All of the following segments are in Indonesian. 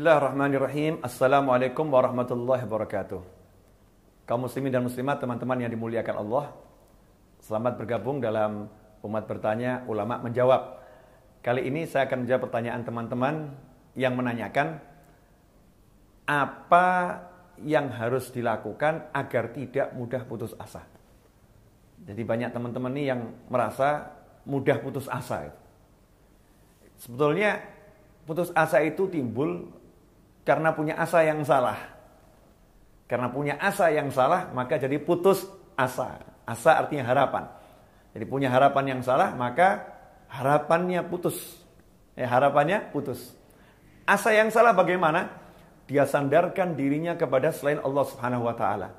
Bismillahirrahmanirrahim. Assalamualaikum warahmatullahi wabarakatuh. Kaum muslimin dan muslimat, teman-teman yang dimuliakan Allah. Selamat bergabung dalam Umat Bertanya, Ulama Menjawab. Kali ini saya akan menjawab pertanyaan teman-teman yang menanyakan apa yang harus dilakukan agar tidak mudah putus asa. Jadi banyak teman-teman ini yang merasa mudah putus asa. Sebetulnya putus asa itu timbul karena punya asa yang salah. Karena punya asa yang salah, maka jadi putus asa. Asa artinya harapan. Jadi punya harapan yang salah, maka harapannya putus. Ya, harapannya putus. Asa yang salah bagaimana? Dia sandarkan dirinya kepada selain Allah Subhanahu wa taala.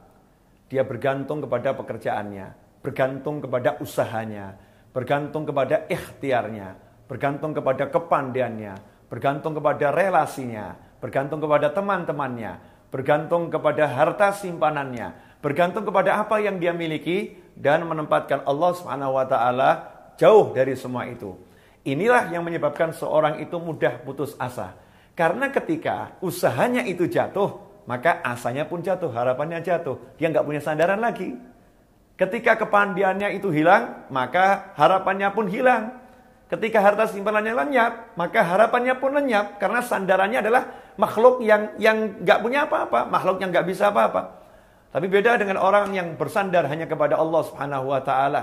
Dia bergantung kepada pekerjaannya, bergantung kepada usahanya, bergantung kepada ikhtiarnya, bergantung kepada kepandaiannya, bergantung kepada relasinya, bergantung kepada teman-temannya, bergantung kepada harta simpanannya, bergantung kepada apa yang dia miliki dan menempatkan Allah taala jauh dari semua itu. Inilah yang menyebabkan seorang itu mudah putus asa. Karena ketika usahanya itu jatuh, maka asanya pun jatuh, harapannya jatuh. Dia nggak punya sandaran lagi. Ketika kepandiannya itu hilang, maka harapannya pun hilang. Ketika harta simpanannya lenyap, maka harapannya pun lenyap karena sandarannya adalah makhluk yang yang nggak punya apa-apa, makhluk yang nggak bisa apa-apa. Tapi beda dengan orang yang bersandar hanya kepada Allah Subhanahu wa taala.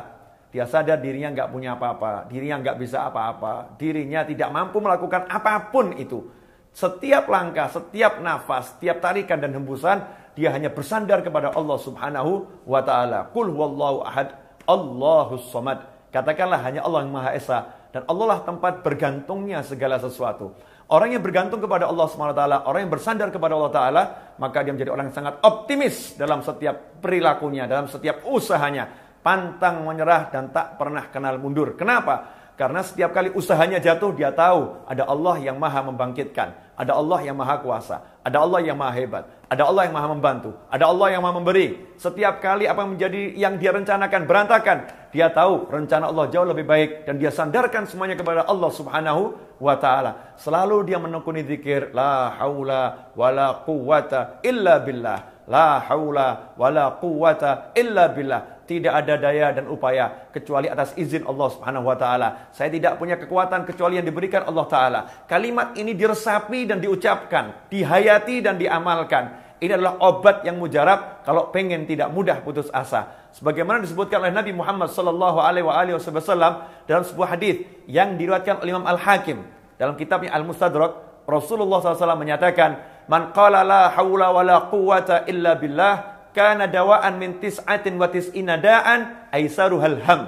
Dia sadar dirinya nggak punya apa-apa, dirinya nggak bisa apa-apa, dirinya tidak mampu melakukan apa pun itu. Setiap langkah, setiap nafas, setiap tarikan dan hembusan, dia hanya bersandar kepada Allah Subhanahu wa taala. Qul huwallahu ahad, Allahus samad. Katakanlah hanya Allah yang Maha Esa dan Allah lah tempat bergantungnya segala sesuatu. Orang yang bergantung kepada Allah SWT, orang yang bersandar kepada Allah Ta'ala, maka dia menjadi orang yang sangat optimis dalam setiap perilakunya, dalam setiap usahanya. Pantang menyerah dan tak pernah kenal mundur. Kenapa? Karena setiap kali usahanya jatuh, dia tahu ada Allah yang maha membangkitkan. Ada Allah yang maha kuasa. Ada Allah yang maha hebat. Ada Allah yang maha membantu. Ada Allah yang maha memberi. Setiap kali apa yang menjadi yang dia rencanakan berantakan. Dia tahu rencana Allah jauh lebih baik. Dan dia sandarkan semuanya kepada Allah subhanahu wa ta'ala. Selalu dia menekuni zikir. La hawla wa la quwata illa billah. La hawla wa la quwata illa billah tidak ada daya dan upaya kecuali atas izin Allah Subhanahu wa taala. Saya tidak punya kekuatan kecuali yang diberikan Allah taala. Kalimat ini diresapi dan diucapkan, dihayati dan diamalkan. Ini adalah obat yang mujarab kalau pengen tidak mudah putus asa. Sebagaimana disebutkan oleh Nabi Muhammad sallallahu alaihi wasallam dalam sebuah hadis yang diriwayatkan oleh Imam Al-Hakim dalam kitabnya Al-Mustadrak, Rasulullah SAW menyatakan, "Man qala la haula wa la quwata illa billah kana dawaan min tis'atin wa tis'ina da'an aisaruhal ham.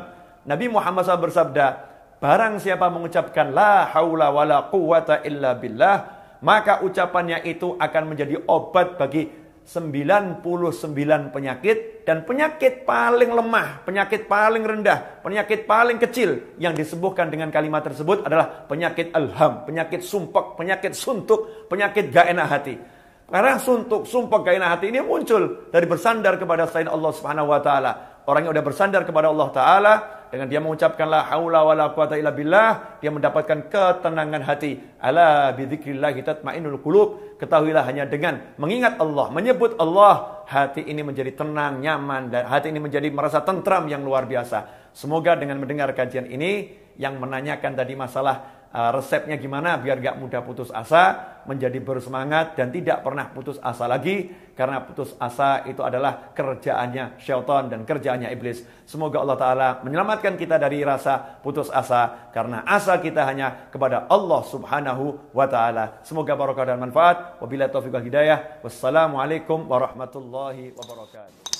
Nabi Muhammad SAW bersabda, barang siapa mengucapkan la haula wa la quwata illa billah, maka ucapannya itu akan menjadi obat bagi 99 penyakit dan penyakit paling lemah, penyakit paling rendah, penyakit paling kecil yang disembuhkan dengan kalimat tersebut adalah penyakit alham, penyakit sumpek, penyakit suntuk, penyakit gak enak hati. Karena suntuk, sumpah gairah hati ini muncul dari bersandar kepada selain Allah Subhanahu wa taala. Orang yang sudah bersandar kepada Allah taala dengan dia mengucapkan la haula wala quwata illa billah, dia mendapatkan ketenangan hati. Ala bidzikrillah tatmainnul qulub. Ketahuilah hanya dengan mengingat Allah, menyebut Allah, hati ini menjadi tenang, nyaman dan hati ini menjadi merasa tentram yang luar biasa. Semoga dengan mendengar kajian ini yang menanyakan tadi masalah resepnya gimana biar gak mudah putus asa, menjadi bersemangat dan tidak pernah putus asa lagi karena putus asa itu adalah kerjaannya syaitan dan kerjaannya iblis. Semoga Allah taala menyelamatkan kita dari rasa putus asa karena asa kita hanya kepada Allah Subhanahu wa taala. Semoga barokah dan manfaat. Wabillahi taufiq hidayah. Wassalamualaikum warahmatullahi wabarakatuh.